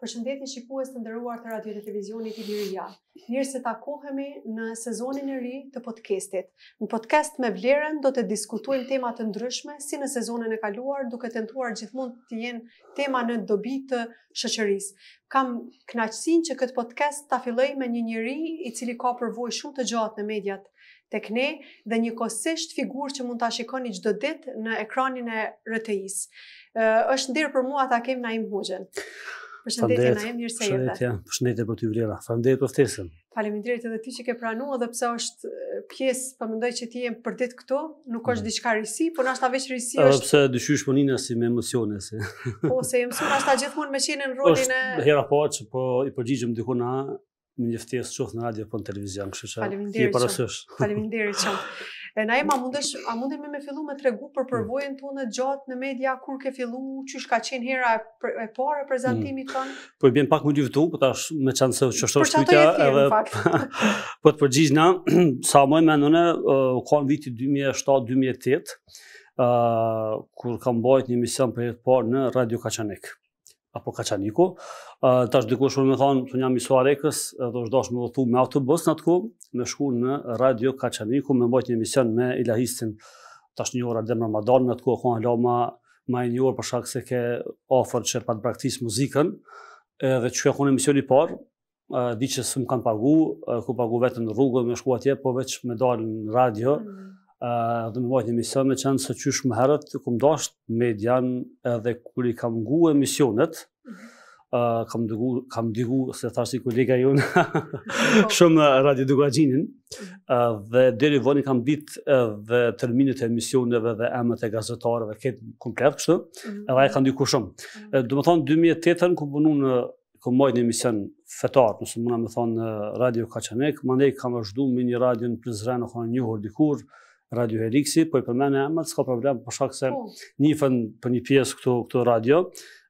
Përshëndetje shikues të nderuar të Radio Televizionit Iliria. Mirë se takohemi në sezonin e ri të podcastit. Në podcast me Vlerën do të diskutojmë tema të ndryshme si në sezonin e kaluar, duke tentuar gjithmonë të jenë tema në dobi të shoqërisë. Kam kënaqësinë që këtë podcast ta filloj me një njeri i cili ka përvojë shumë të gjatë në mediat tek ne dhe njëkohësisht figurë që mund ta shikoni çdo ditë në ekranin e RTI-s. Është nder për mua ta kem Naim Hoxhën. Përshëndetje Naim, mirë se erdhe. Përshëndetje, përshëndetje për ty Vlera. Faleminderit për ftesën. Faleminderit edhe ty që ke pranu edhe pse është pjesë, po mendoj që ti je përditë këtu, nuk është mm. diçka risi, po na është veç risi është. Edhe pse dyshysh po nina si me emocione se. Po se jam shumë ashta gjithmonë me qenë në rolin e Është hera e parë që po i përgjigjem dikujna me një ftesë qoftë në radio apo në televizion, kështu që ti e ke parasysh. Faleminderit shumë. E Naim a mundesh, a mundem me me fillu me tregu për përvojën tane të gjatë në media kur ke fillu, qysh ka qenë hera e parë e para mm. prezantimit tan. Po i bjen pak me u vetëlavdëru, po tash meqenëse që është pyetja edhe pak. po të përgjigjna, sa më mban mendja u kanë viti 2007-2008, ë uh, kur kam mbajt një emision për herë të parë në Radio Kaçanik apo Kaçaniku. ë uh, tash dikush më thotë se jam i Suharekës, edhe është dashur me udhëtu me autobus në atë kohë, me shku në Radio Kaçaniku me mbajt një emision me ilahistin tash një orë Adem Ramadani në atë kohë ka qenë ma ma i njohur për shkak se ke afër që pat braktisë muzikën, edhe çiky u kanë emisioni i parë, di që s'më kanë pagu, kum pagu vetë rrugën, me shku atje, po veç me dalë në radio, mm. dhe me mbajtë një emision, meqenëse qysh më herët, e kum dashtë median edhe kur i kam ngu emisionet, Uh, kam dëgju, kam dëgju, se thash që kolega jonë, po. shumë Radio Dukagjinin, uh, dhe deri vonë i kam ditë uh, dhe terminet e emisioneve dhe emrat e gazetarëve, krejt komplet kështu, mm. edhe e ka ndiku shumë. Mm. Uh, domethënë, 2008-ën, kum punu në kum mbajt një emision fetar, nëse muna me thanë Radio Kaçanik, mandej kam vazhdu në një radio në Prizren, u konë e njohur dikur, Radio Helixi, po i përmendi emrat, s'ka problem, për shkak se po. njifen për një pjesë këtu, këtu radio,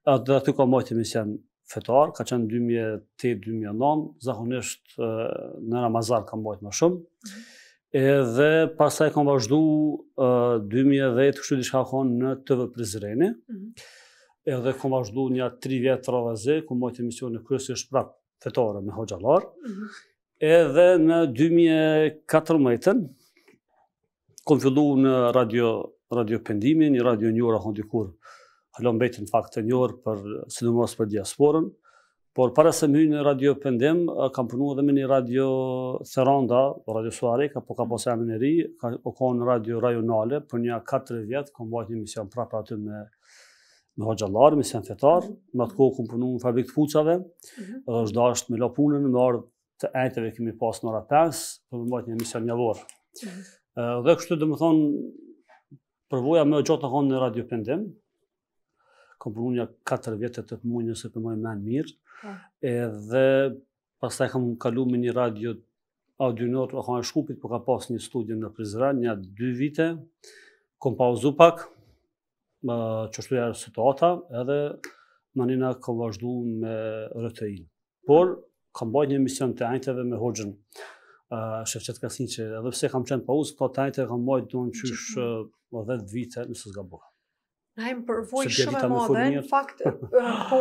edhe aty kam majtë emision fetar, ka qenë 2008-2009, zakonisht në Ramazan kam majtë më shumë, mhm. edhe pastaj kam vazhdu 2010, kështu diçka u konë në TV Prizreni, mhm. edhe kam vazhdu nja 3 vjet radhazi, kum majtë emisione kryesisht prapë fetare me hoxhallarë, mhm. Edhe në 2014-ën, kom fillu në radio, radio Pendimi, një radio i njohur dikur, hala mbetet n'fakt e njohur për sidomos për diasporën, por para se me hy në radio Pendim, kam punu edhe me një radio Theranda, radio Suareka, po ka pas emën të ri, u konë radio rajonale, për një 4 vjetë, kom mbajt një emision prapë aty me me hoxhallarë, me emision fetar, mhm. me atë kohë kam punu në fabrik të këpucave, mhm. edhe është dasht me lon punën, me ardhë të enjteve kemi pas n'ora pesë, për me mbajt një emision njëjavor. Mhm. Dhe kështu domethonë, përvoja ma e gjatë u konë në radio Pendimi, kam punu nja 4 vjet e tetë muj nëse p'e mbaj men mirë, po. edhe pastaj kam kalu me një radio Audionur, u kanë e Shkupit, po ka pas një studio në Prizren, nja dy vite, kom pauzu pak, se qashtu erdh situata, edhe manej na kom vazhdu me RTI-n. Por, kam mbajt një emision të enjteve me hoxhën, uh, Shefqet Krasniqi, edhe pse kam qenë pauzë, këtë të enjteve kam mbajt dikun qysh uh, 10 vite, nëse s'gaboj. Kjo përvojë shumë e madhe, në fakt, po,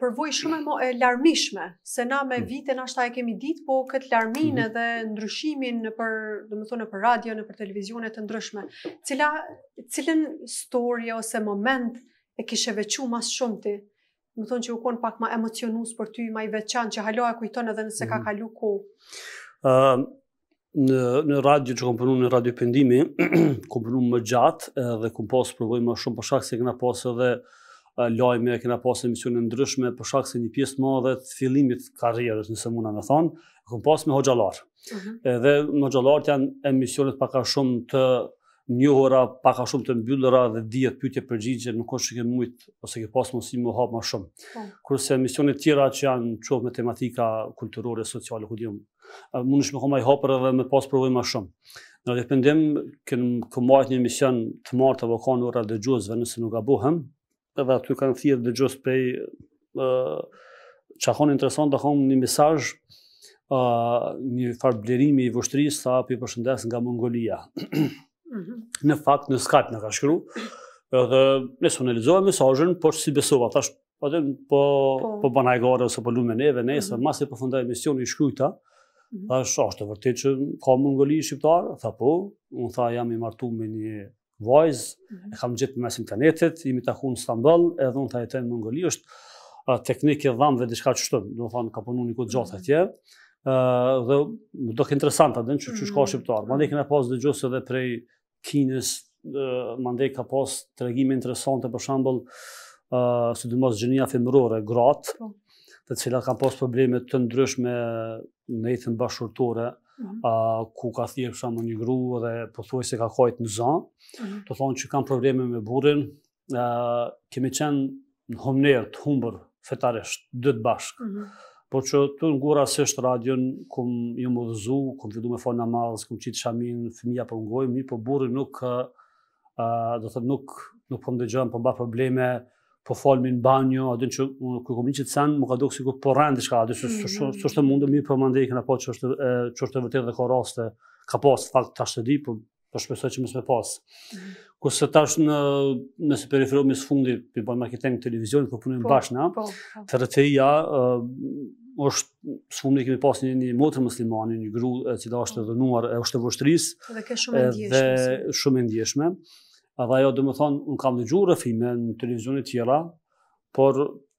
përvojë shumë e e larmishme, se na me hmm. vite n'ashtu e kemi ditë, po këtë larmine hmm. dhe ndryshimin nëpër, domethonë, nëpër radio, nëpër televizione të ndryshme, cila, cilën story ose moment e kishe veçu ma së shumti ti, Domethonë që u konë pak ma emocionus për ty, ma i veçantë, që hala e kujton edhe nëse ka mhm. kalu kohë? Në, në radio që kom punu në radio pendimi, kom punu më gjatë dhe kom pas përvojë ma shumë për shkak se kena pas edhe lajme, kena pas emisione t'ndryshme për shkak se një pjesë të madhe të fillimit t'karrierës, nëse muna me thonë, e kom pas me hoxhallarë. Mhm. Edhe me hoxhallarët janë emisionet pak a shumë të njohura, pak a shumë të mbyllura dhe dihet pyetje përgjigje, nuk është që ke mujt ose ke pas mundësi me hap më shumë. Po. Kurse emisione të tjera që janë qoftë me tematika kulturore, sociale, ku di unë, mundesh me konë ma i hapur edhe me pas përvojë më shumë. N'radio Pendim, e kem mbajt një emision të marteve u kanë ora e dëgjuesve nëse nuk gabohem, edhe aty kanë thirrë dëgjues prej, çka u kon interesant u kon një mesazh një farë Blerimi i Vushtrrisë tha po ju përshëndes nga Mongolia. Mhm. Në fakt në Skype na ka shkru, edhe nejse unë e lexova mesazhin, por s'i besova, thashë po, po, po bon hajgare ose po lun me neve, nejse mm -hmm. masi përfundoi emisioni i shkrujta, mhm. thashë a është e vërtetë që ka n'Mongoli shqiptarë, tha po, unë tha jam i martu me një vajzë, mhm. e kam gjet përmes internetit, jemi taku në Stamboll, edhe unë tha jetoj në Mongoli, është teknik i dhambëve diçka qështu, domethonë, ka punu një kohë të gjatë mhm. atje, dhe m'u doke interesant, a din që qysh ka mhm. shqiptarë, mandej kena pas dëgjues edhe prej Kinës, mandej ka pas tregime interesante, për shembull, sidomos gjinia femërore, gratë, po. të cilat kanë pas probleme të ndryshme në jetën bashkëshortore, mm ku ka thirrë për shembull një gru dhe pothuajse ka kajt në za, mhm. tu thonë që kam probleme me burrin, kemi qenë në humnerë të humbur fetarisht, dytë bashkë, mhm. por qe tu ngu rastësisht radion, kum fillu m'u udhëzu, kum fillu me fal namaz, kum qitë shaminë, fëmija po ngojnë, mirëpo burri nuk uh, do të thotë nuk nuk po m'dëgjon po m'ban probleme, po falem në banjo, a din që kur kom ni qat sen, m'u ka dukë sikur po rren diçka, a din që mhm. s'është e mundur mirëpo mandej kena pa që është që është e vërtetë dhe ka raste, ka pas fakt tash s'di, po po shpresoj që mos me pas. Mhm. Kurse tash në nëse po i referohemi së fundi, p'i baj marketing televizionit, ku punojmë po, bashkë, na. Po, po. Të rëtëja është Së fundi kemi pas një, një motër muslimane, një gru e cila është e dhunuar e është e Vushtrrisë. Dhe ke shumë e ndjeshme. Dhe shumë e ndjeshme. Edhe ajo, domethonë, unë kam dëgju rrëfime në televizione tjera, por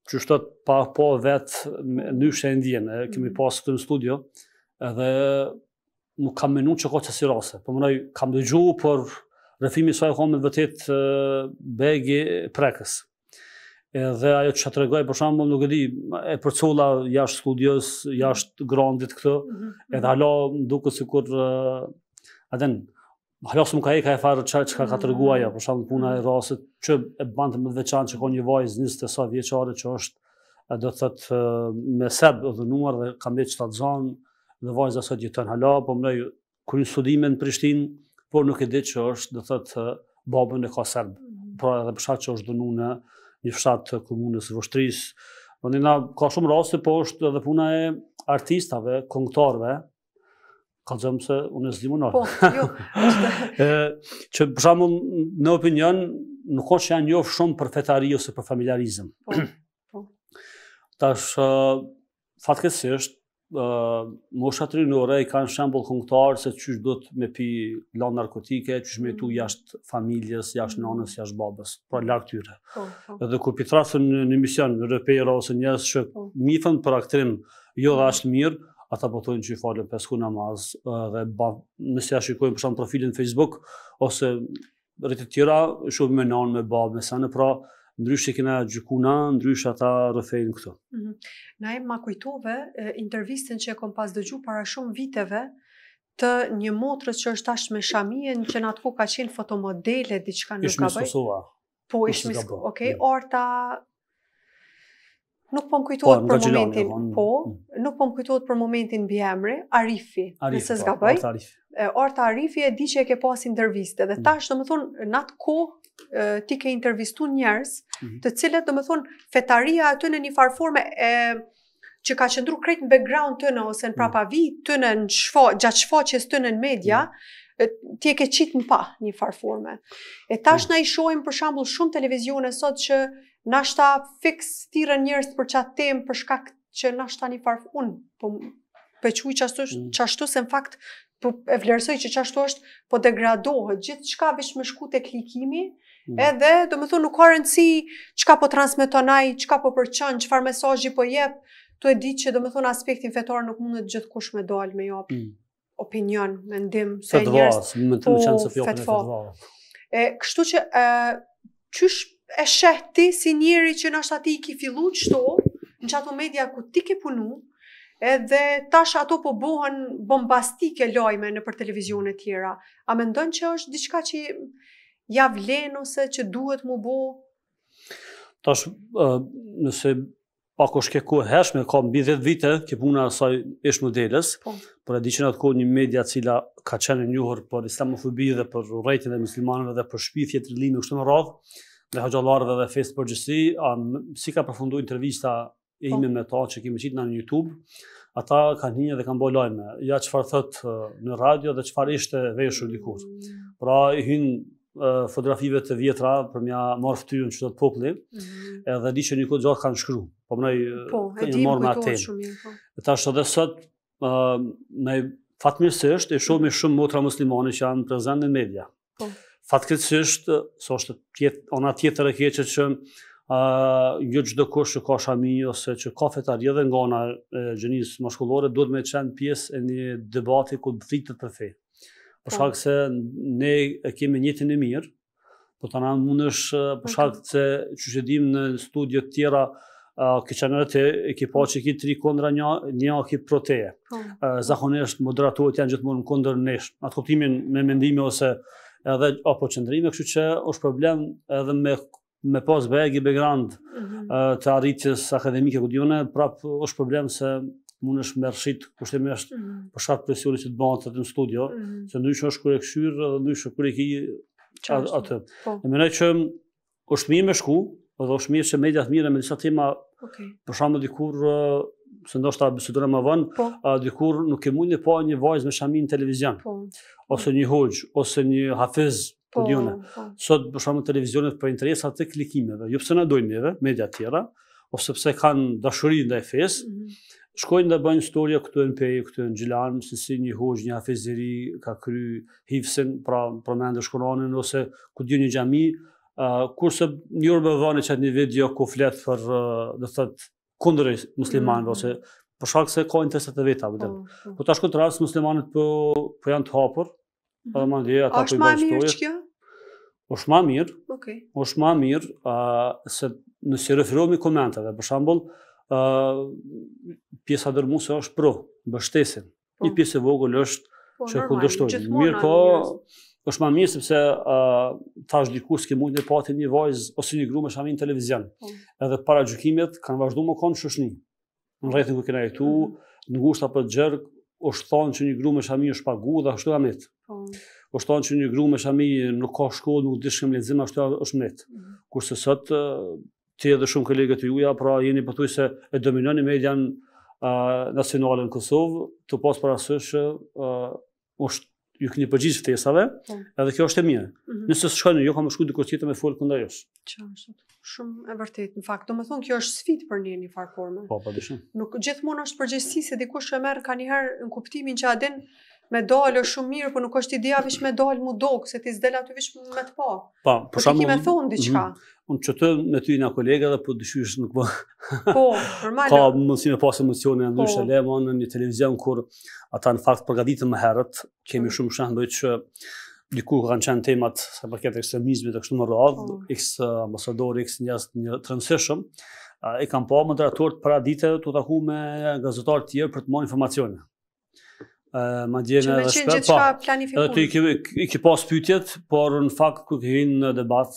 qështu pa po vetë ndryshe e ndjen, kemi mm. pasë këtu në studio, edhe nuk kam menu që ka qësi raste. Po menoj, kam dëgju, por rrëfimi i saj ka me të vërtetë bajagi prekës. Edhe ajo qa tregoi për shembull nuk e di, e përcolla jashtë studios, jashtë Grandit këtu, mm -hmm. edhe hala m'duket sikur uh, a din hala s'm'u ka hek e farë çka çka ka treguar ajo, për shembull puna e rastit që e bante më të veçantë që ka një vajzë 20 sa vjeçare që është a do të thotë me serb dhunuar dhe ka mbetë shtatzanë dhe vajza sot jeton hala, po më kryen studime në Prishtinë, por nuk e di që është, do të thotë, babën e ka serb. Mm. Pra edhe për shkak që është dhunu në një fshat të komunës së Vushtrrisë. Në na ka shumë raste, po është edhe puna e artistave, këngëtarëve, kallzom se unë e zlimu nërë. Po, jo. që për shembull në opinion, nuk është që janë njofë shumë për fetari ose për familiarizëm. Po, po. Tash, Fatkeqësisht, moshat rinore i kanë shembull këngëtarët se qysh duhet me pi landë narkotike, qysh me jetu mm. jashtë familjes, jashtë mm. nanës, jashtë babës, pra larg tyre. Po, po. Edhe kur p'i thrrasin në një emision, në repera ose njerëz që po. njifen për aktrim, jo edhe aq të mirë, ata po thojnë që i falin pesë kohë namaz, dhe nëse ja shikojmë për shembull profilin në Facebook, ose Rritë të tjera, shohim me nanë, me babë, me sanë, pra ndryshe i kena gjyku na, ndryshe ata rrëfejnë këto. Mhm. Naim, ma kujtove intervistën që e kom pas dëgju para shumë viteve, të një motrës që është tash me shami, e që në atë kohë ka qenë fotomodele, diçka nëse s'gaboj. Ish Miss Kosova. Po, ish Miss Kosova. Okej, mhm. Arta... Nuk po më kujtohet po, për momentin, po, po, mm. nuk po më kujtohet për momentin mbiemri, Arifi, Arifi nëse po, s'gaboj. Arta Arifi. Arta Arifi e di që e ke pas intervistë dhe mm. tash domethënë në atë kohë ti ke intervistu njerëz, mm. të cilët domethënë fetaria e tyne në njëfarë forme e që ka qëndru krejt në background të tyne ose në prapavijë të tyne në shfa, gjatë shfaqjes të tyne në media, ti e ke qitë në pah njëfarë forme. E tash na i shohim për shambull shumë televizione sot që Nashta fiks thirrin njerëz për qat temë për shkak që nashta njëfarë un po po e quj qashtu mm. qashtu se në fakt po e vlerësoj që qashtu është po degradohet gjithçka veç me shku te klikimi mm. edhe domethënë nuk ka rëndësi çka po transmeton ai çka po përçon çfarë mesazhi po jep tu e di që domethënë aspektin fetar nuk mundet gjithkush me dal me jap mm. opinion, mendim, se njerëz... Fetva, më të meqenëse fjalën e fetvas. E, kështu që, e, qysh e sheh ti si njeri që nashta ti i ki fillu qëto, në qato media ku ti ke punu, edhe tash ato po bohen bombastike lajme nëpër televizionet tjera. A mendon që është diçka që ia vlen ose që duhet m'u bo? Tash, nëse Pak është ke kohë e hershme, ka mbi 10 vite, ke puna e asaj ish-modeles, po. por e di që në atë kohë një media e cila ka qenë e njohur për islamofobi dhe për urrejtjen e muslimanëve dhe për shpifje, trillime e kështu me radhë, dhe hoxhallarëve dhe fesë në përgjithësi, si ka përfundu intervista e po. ime me ta që kemi qitë në Youtube, ata kanë hi edhe kanë bo lajme, ja çfarë thotë në radio dhe çfarë ishte veshur dikur. Pra i hyn fotografive të vjetra për me ia marrë fëtyrën domethënë te populli, mhm. edhe e di që një kohë të gjatë kanë shkru, po mendoj po, e di më kujtohet shumë po. E tash edhe sot, me fatmirësisht, shohim shumë motra muslimane që janë prezent në media. Po. Fatkeqësisht, se është tjetë, ana tjetër e keqe që jo çdokush që ka shami, ose që ka fetari edhe nga ana e gjinisë mashkullore, duhet me qenë pjesë e një debati ku të flitet për fe. Për po. shkak se ne e kemi nijetin e mirë, po tani mundesh për shkak se qysh e dim në studio të tjera, ke qenë edhe ti e ke pa që ki tri kundra një, një ki pro teje. Po. Zakonisht moderatorët janë gjithmonë kundër nesh. N'atë kuptimin me mendime ose edhe apo qëndrime, kështu që është problem edhe me me pas begi, bekgrand, mhm. të arritjes akademike këtë jone, prap është problem se mund është me rrëshqit kushtimisht mhm. për shkak të presionit që të bënet ty në studio, mhm. se ndryshe është kur e kshyr dhe ndryshe kur e ki atë. Po. Unë mendoj që është mirë me shku, dhe është mirë që mediat merren me disa tema, për shembull dikur, se ndoshta bisedojmë më vonë, po. a dikur nuk ke mujt me pa një vajzë me shami n'televizion. Po. Ose një hoxhë, ose një hafiz, Po, Uljone. Po. Sot për shembull televizionet për interesa të klikimeve, jo pse na dojnë neve, media të tjera, ose pse kanë dashuri ndaj fesë, mm -hmm. shkojnë dhe bëjnë storje këtu në Pejë, këtu në Gjilan, se si një hoxhë, një hafiz i ri ka kry hifzin, pra përmendsh Kuranin, ose ku di një xhami, uh, kurse një orë më vonë e qet një video ku flet për, uh, dhe thëtë, kundër muslimanëve, mm -hmm. ose për shkak se ka interesat e veta, vetëm. Po, po. po tash kontra muslimanët po, po janë të hapur, Mhm. Edhe madje ata po i bëjnë storje. Është më mirë kjo? Është më mirë. Okej. Është më mirë, ë se nëse i referohemi komenteve, për shembull, ë pjesa dërrmuese është pro, mbështesin. Po. Një pjesë e vogël është po, që kundërshtojnë. Mirëpo, është më mirë sepse ë thash dikur s'ke mujt me pa ti një vajzë ose një gru me shami n'televizion. Po. Edhe paragjykimet kanë vazhduar me kon n'shoqni. në rrethin ku kena jetu, t'ngushtë apo t'gjerë, u thon që një gru me shami është pagu dhe ashtu kanë menu. Po. U thon që një gru me shami nuk ka shkollë, nuk di shkrim-lexim ashtu është menu. Mhm. Kurse sot ti edhe shumë kolege të juja, pra jeni pothuajse e dominoni median uh, nacionale në Kosovë, tu pas parasysh uh, se ju keni përgjigj ftesave, po. edhe kjo është e mirë. Mhm. Nëse shkojnë, jo kanë me shku dikund tjetër me fol kundra jush. Qashtë. Shumë e vërtetë, në fakt, domethonë, kjo është sfidë për ne në njëfarë forme. Po, pa dyshim. Edhe gjithmonë është përgjegjësi se dikush që e merr kanjëherë në kuptimin që a din me dalë është shumë mirë, por nuk është ideja veç me dalë mu dokë, se ti s'del aty veç me të pa. Pa, po, për shumë... Për ti ki me thonë diqka. Mm, Unë qe tash me ty na kolega dhe po dëshysh nuk po... Po, normal... Ka mundësi me pasë emocione ndryshe, po. le ma në një televizion kur ata në fakt përgatiten më herët, kemi mm. shumë shembuj që dikur kur kanë qenë temat sa i përket ekstremizmit e kështu me radhë, po. x ambasador, x njerëz të rëndësishëm, i kam pa moderatorët paradite tu u taku me gazetarë të tjerë për të marrë informacione. madje edhe shpesh, po, edhe ti i ki pas pytjet, por në fakt kur ki hi në debat,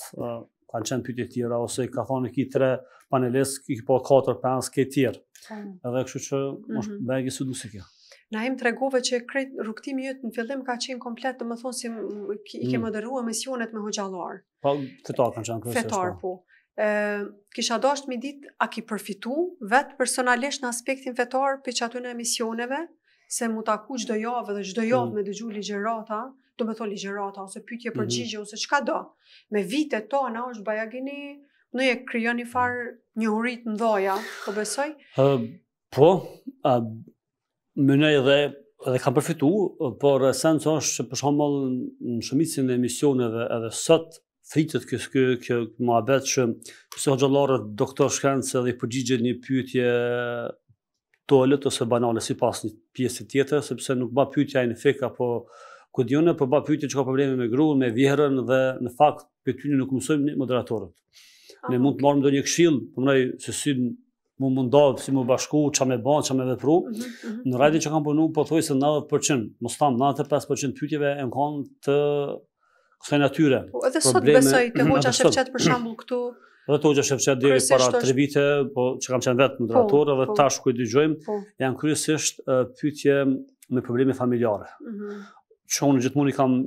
kanë qenë pytje tjera, ose të ka thonë i ki tre panelist, i ki pa 4-5, krejt tjerë. Po. Edhe kështu që, mos mhm. bëjë së du si kjo. Na im tregove që krejt rrugtimi jot në fillim ka qenë komplet, domethonë si i ke mm. moderu emisionet me hoxhallarë. Po, fetar kanë qenë kryesisht. Fetar po. po. Ë, kisha dashur mi dit a ki përfitu vetë personalisht në aspektin fetar prej atyne emisioneve se m'u taku çdo javë dhe çdo javë mm. me dëgju ligjërata, do me thonë ligjërata ose pyetje mhm. përgjigje mm -hmm. ose çkado. Me vite t'tona është bajagi, njeri e krijon njëfarë njohurie, mendoj, po besoj. Ë, po, a Menoj edhe edhe kam përfitu, por esenca është që për shembull në shumicën e emisioneve edhe sot flitet ky ky ky muhabet që pse hoxhallarët doktor shkencë dhe i përgjigjen një pyetje të lehtë ose banale sipas një pjesë tjetër, sepse nuk bahet pyetja në fikh apo ku di unë, por po bahet pyetje që ka probleme me gru, me vjehrrën dhe në fakt prej tyne nuk mësojmë ne moderatorët. Ne mund të marrim ndonjë këshillë, po mendoj se si m'u mundu si m'u bashku, ça me ba, ça me vepru, mhm, mhm. në radion që kam punu, pothuajse 90%, mos t'tham, 95% pytjeve jon kanë të kësaj natyre. Po edhe sot besoj te hoxha Shefqet për shembull këtu. Edhe te hoxha Shefqeti dhe para 3 vite, po që kam qenë vetë moderator, po, edhe po. tash kur i dëgjojmë, po. janë kryesisht pytje me probleme familjare. Mhm. Që unë gjithmonë i kam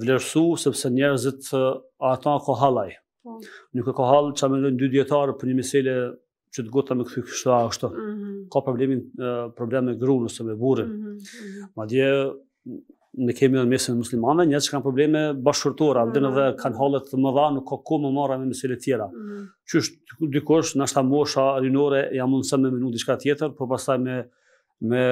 vlerësu, sepse njerëzit atë e kanë hall. Po. Nuk e ka hall ça mendojnë dy dijetarë për një mesele që te gota me kthy kështu a ashtu. Mm -hmm. Ka problemin, problem me grun, ose me burrin. Mm -hmm. Madje, ne kemi në mesin muslimanëve, njerëz që kanë probleme bashkëshortore, mm -hmm. edhe edhe kanë hallet të mëdha, nuk ka kohë m'u marrë me mesele tjera. Mm -hmm. Qysh dikush, nashta mosha rinore, ia mundëson me menu diçka tjetër, por po pastaj me me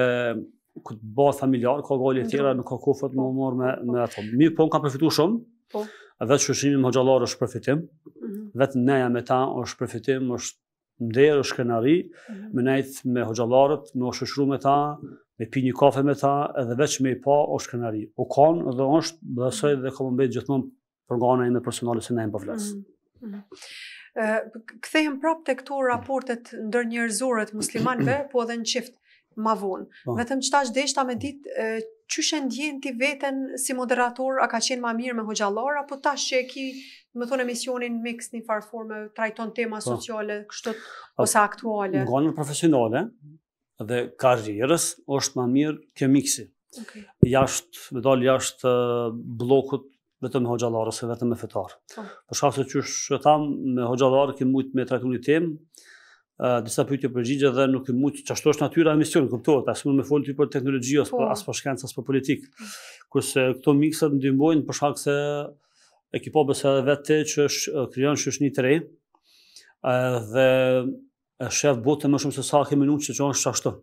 u ba familjar, ka halle tjera, nuk ka kohë m'u marrë me, me ato. Mirë, po unë kam përfitu shumë, po. vetë shoqnimi me hoxhallarë është përfitim, mhm. vetë nejtja me ta është përfitim, është nder, është krenari, mhm. me nejtë me hoxhallarët, me u shoqnu me ta, me pi një kafe me ta, edhe veç me i pa është krenari. U kanë dhe është, besoj dhe ka me mbetë gjithmonë për nga ana ime personale se unë po flas. Mm -hmm. Kthehem prapë tek këto raportet ndërnjerëzore të muslimanëve, po edhe në çift ma vonë. Po. Vetëm qita deshta me ditë qysh e ndjen ti veten si moderator, a ka qenë ma mirë me hoxhallarë, apo tash që e ki, me thonë, emisionin miks njëfarë forme, trajton tema po. sociale, kështu, ose aktuale. Nga ana profesionale, dhe karrierës, është ma mirë kjo miksi. Okay. Jashtë, me dalë jashtë blokut vetëm me hoxhallarë, ose vetëm me fetarë. Oh. Për shkak se qysh e thamë, me hoxhallarë ke mujtë me trajtu një temë, uh, disa pyetje përgjigje dhe nuk ke mujtë, qashtu është natyra e emisionit, kuptohet, as me folë ti për teknologi, as për, as për shkencë, as për politikë. Mm. Kurse këto miksat ndihmojnë për shkak se ekipa, po besa edhe vetë ti që është krijon shoqni të re, dhe e shef botën më shumë se sa ke menu që që është qashtu.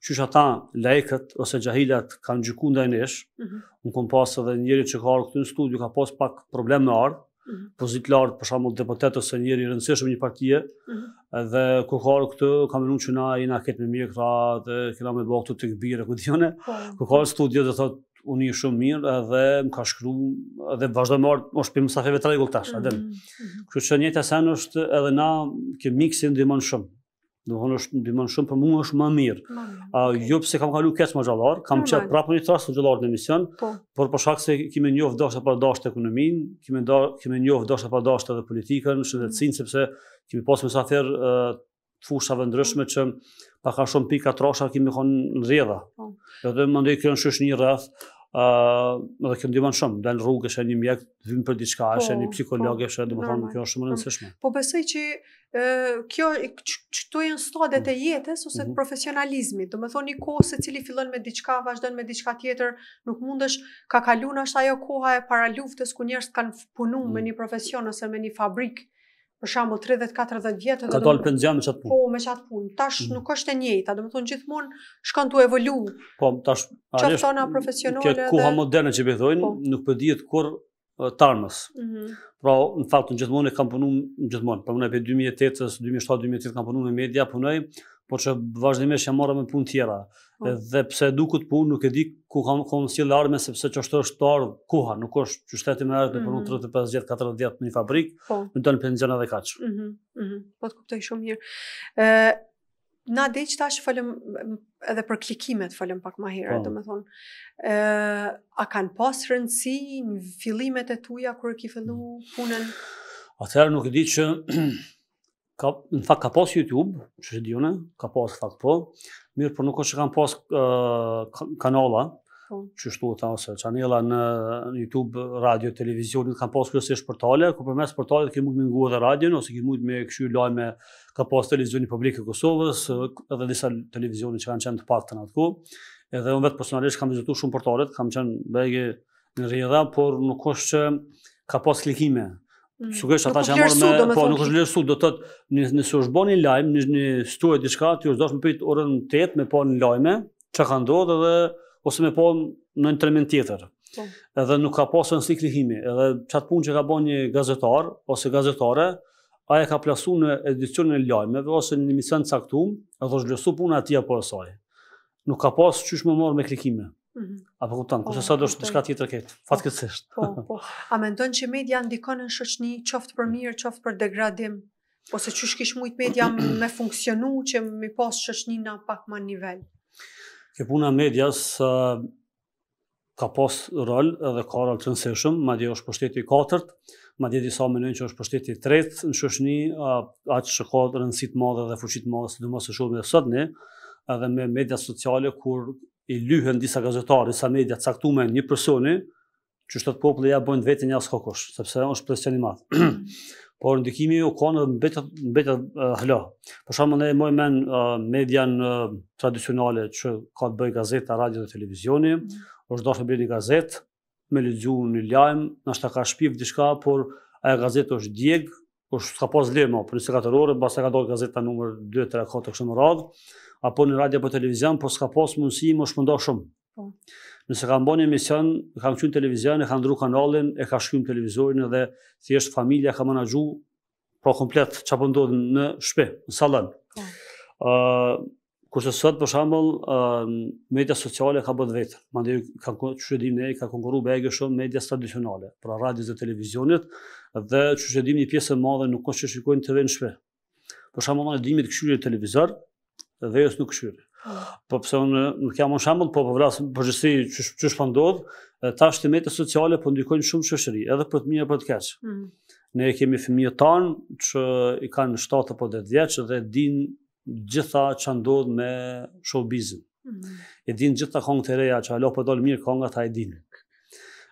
Qysh ata laikët ose xhahilat kanë gjyku ndaj nesh, mm -hmm. unë kom pasë edhe njeri që ka ardh këtu në studio, ka pasë pak problem me ardh, mm -hmm. pozitë të lartë, për shembull deputet ose njeri i rëndësishëm një partie, mm -hmm. dhe kur ka ardh këtu, ka menu që na jena këtu me mjekra dhe kena me bo këtu tekbire, ku di unë, po. kur ka ardh në studio dhe thotë, u ni shumë mirë edhe më ka shkru edhe vazhdon me ardhë, është prej mysafirëve të rregullt tash, edhe. Mhm, mhm. Kështu që njëtë asen është edhe na ky miksi ndihmon shumë. Domethënë është ndihmon shumë për mua është më mirë. A jo pse kam kalu keq me hoxhallarë, kam qenë prapë i thrras hoxhallarët në emision, po. por për shkak se kemi njoh dasht e pa dasht ekonominë, kemi do kemi njoh dasht e pa dasht edhe politikën, shëndetësinë sepse kemi pas mysafirë fushave të ndryshme që pak a shumë pika të trasha kemi kon në rrjedha. Po. Edhe mendoj kjo në shoqni, rreth, edhe kjo ndihmon shumë, dhe në rrugë e sheh një mjek, vyn për diçka, e sheh po, një psikolog, po. e domethënë, kjo është shumë e rëndësishme. Po besoj që kjo, këto janë stadet e mm. jetës, ose të mhm. profesionalizmit, domethënë një kohë secili fillon me diçka, vazhdon me diçka tjetër, nuk mundesh, ka kalun është ajo koha e paraluftës, ku njerëz kanë punu me mm. një profesion, ose me një fabrikë, për shembull 30 40 vjet ka dalë pension me qat punë. Po, me qat punë. Tash mm. nuk është e njëjta, domethënë gjithmonë shkon tu evolu. Po, tash ajo është ana profesionale. Kjo koha moderne që po thojnë, po. nuk po dihet kur tarmës. Mm -hmm. Pra, në fakt unë gjithmonë e kam punuar gjithmonë, po unë prej 2008-s, 2007-2008 kam punuar në media, punoj, por që vazhdimisht jam marrë me punë tjera. Po. Edhe pse dukut punë, nuk e di ku a kanë sjell të ardhme sepse qashtu është ardh koha, nuk është qysh the ti me punu 35 vjet, 40 vjet në një fabrikë, po. me dal në pension edhe kaq. Ëh, mhm, ëh, mhm. po të kuptoj shumë mirë. Ë na dhe që tash folëm edhe për klikimet folëm pak më herët, po. domethënë. Ë a kanë pas rëndësi në fillimet e tua kur e ke filluar punën? Atëherë nuk e di që ka në fakt ka pas YouTube, qysh e di unë, ka pas fakt po. Mirëpo nuk është që kanë pas uh, kanala. Po. Qeshtu të thom ose çanela në YouTube, radio, televizionet kanë pas kryesisht portale, ku përmes portaleve ke mund me ngu edhe radion, ose ke mund me kqyr lajme ka pas televizioni publik i Kosovës, edhe disa televizione që kanë qenë të paktë në atë kohë. Edhe unë vetë personalisht kam vizitu shumë portalet, kam qenë bajagi në rrjedha, por nuk është që ka pas klikime. Mm. Sigurisht ata që merren me, po nuk është vlerësu, do të thotë, nëse është bo një lajm, një storje diçka, ti u dasht me prit orën 8 me pa në lajme, çka ka ndodhur edhe ose me pa në një termin tjetër. Po. Edhe nuk ka pasur rëndësi klikimi, edhe qat punë që ka bën një gazetar ose gazetare, ai ka plasu në edicionin e lajmeve ose në një emision të caktuar, edhe është vlerësu puna e tij apo e saj. Nuk ka pas qysh me u marr me klikime. Mhm. A po kupton, kurse po, sot është diçka tjetër këtë, po, fatkeqësisht. Po, po. A mendon që media ndikon në shoqni, qoftë për mirë, qoftë për degradim? ose qysh kish mujt media me funksionu që me pas shoqni n'pak ma nivel. Kjo puna medias uh, ka pas rol edhe ka rol të rëndësishëm, madje është pushteti i katërt, madje disa mendojnë që është pushteti i tretë në shoqni, uh, aq që ka rëndësi të madhe dhe fuqi të madhe, sidomos e shohim edhe sot ne, edhe me media sociale kur i lyhen disa gazetarë, disa media të caktuar një personi, qysh thotë populli ja bëjnë vetë një as kokosh, sepse është presion i madh. Por ndikimi u ka në mbetet mbetet uh, hlo. Për shembull ne mbaj men uh, median uh, tradicionale që ka të bëjë gazeta, radio dhe televizioni, është dashur blen gazetë, me lexu një lajm, ndoshta ka shpif diçka, por ajo gazetë është djeg, por s'ka pas lëmë, apo nëse ka turrë, masandej ka dalë gazeta numër 2, 3, 4 kështu me radhë, apo në radio apo televizion, por s'ka pas mundësi me u shpërnda shumë. Po. Nëse kanë bën emision, kanë qenë televizion, e ka ndrru kanalin, e ka shkym televizorin dhe thjesht familja ka menaxhu pra komplet çka po ndodhin në shpi, në sallon. Po. Kurse sot, për shembull, media sociale ka bë t'veten. Madje qysh e dimë, e ka konkurru bajagi shumë medias tradicionale, pra radios dhe televizionit, dhe qysh e dimë një pjesë e madhe nuk është që shikojnë TV në shpi. Për shembull, unë s'di me kqyrë televizor, dhe as nuk kqyri. Po pse unë nuk jam një shembull, po flas për përgjithësi qysh po ndodh, tashti mediat sociale po ndikojnë shumë shoqëri, edhe për të mirë e për të keqë. Mm. Ne kemi fëmijët tanë që i kanë 7 apo 10 vjeç dhe din gjitha çka ndodh me showbizin. Mm. I din t'gjitha kangët e reja që alo për po del ni kangë ata e din.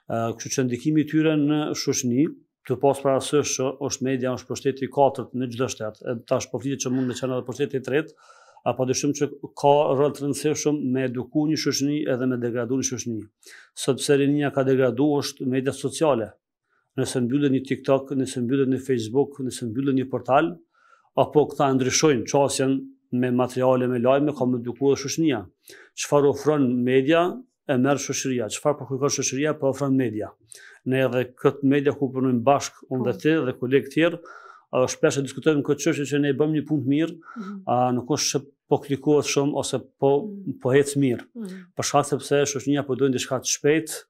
Kështu që ndikimi tyre në shoqni, tu pas parasysh që është media është pushteti i katërt në çdo shtet. Tash po flitet që mund me qenë edhe pushteti i tretë, a pa dyshim që ka rol të rëndësishëm me eduku një shoqëni edhe me degradu një shoqëni. Se pse rinia ka degradu është media sociale. Nëse mbyllet një TikTok, nëse mbyllet një Facebook, nëse mbyllet një portal, apo këta ndryshojnë qasjen me materiale, me lajme, ka me u eduku dhe shoqënia. Çfarë ofron media, e merr shoqëria, çfarë po kërkon shoqëria, po ofron media. Ne edhe këtë media ku punojmë bashkë, unë dhe po. ti dhe kolegë tjerë, shpesh e diskutojmë këtë çështje që ne bëmë një punë të mirë, mhm. a nuk është se po klikohet shumë ose po mhm. po ec mirë. Mhm. Për shkak sepse shoqënia po doin diçka të shpejtë,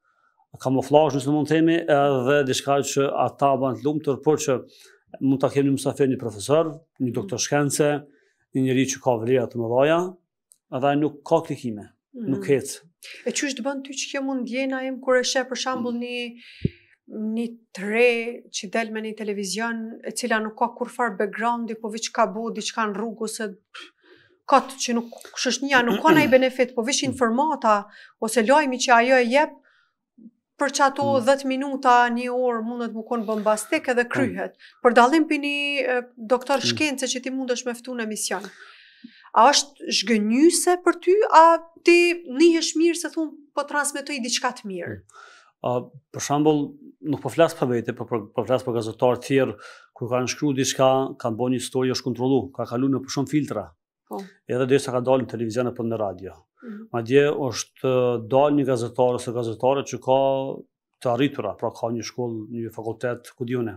kamuflazh nëse mund të themi, edhe diçka që ata i bën të lumtur, por që mund ta kemi mysafir një profesor, një doktor shkence, një njeri që ka vlera të mëdha, Edhe nuk ka klikime, mm. nuk mhm. hec. E qysh të bën ty që kjo me u ndje Naim, kur e sheh për shembull një, një të re që del në një televizion, e cila nuk ka kurrfarë backgroundi, po veç ka bo diçka në rrugë, ose këtë që nuk është një, nuk ka nanjë benefit, po veç informata, ose lajmi që ajo e jep, për qato 10 mm. minuta, një orë, mundet me konë bombastik edhe po. kryhet. Për dallim pi një doktor mm. shkence që ti mundesh me ftu në emision. A është zhgënjyse për ty, a ti nihesh mirë se thon po transmetoj diçka të mirë? Mm. A, për shembull, nuk po flas për vete, po, po, po flasë për gazetarë tjerë, kur kanë shkru diçka, kanë bo një histori është kontrollu, ka kalu nëpër shumë filtra, Po. Edhe derisa ka dalë në televizion apo në radio. Mhm. Madje është dalë një gazetar ose gazetare që ka të arritura, pra ka një shkollë, një fakultet, ku di unë.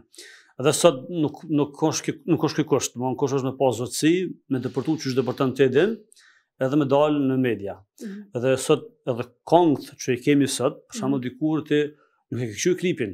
Edhe sot nuk, nuk, nuk është kështë, nuk është kështë, nuk është kështë me pas zotësi, me depërtu qysh depërton ti e din, edhe me dalë në media. Mhm. Edhe sot, edhe kongt që i kemi sot, për shembull mhm. dikur ti nuk e ke kqyr klipin,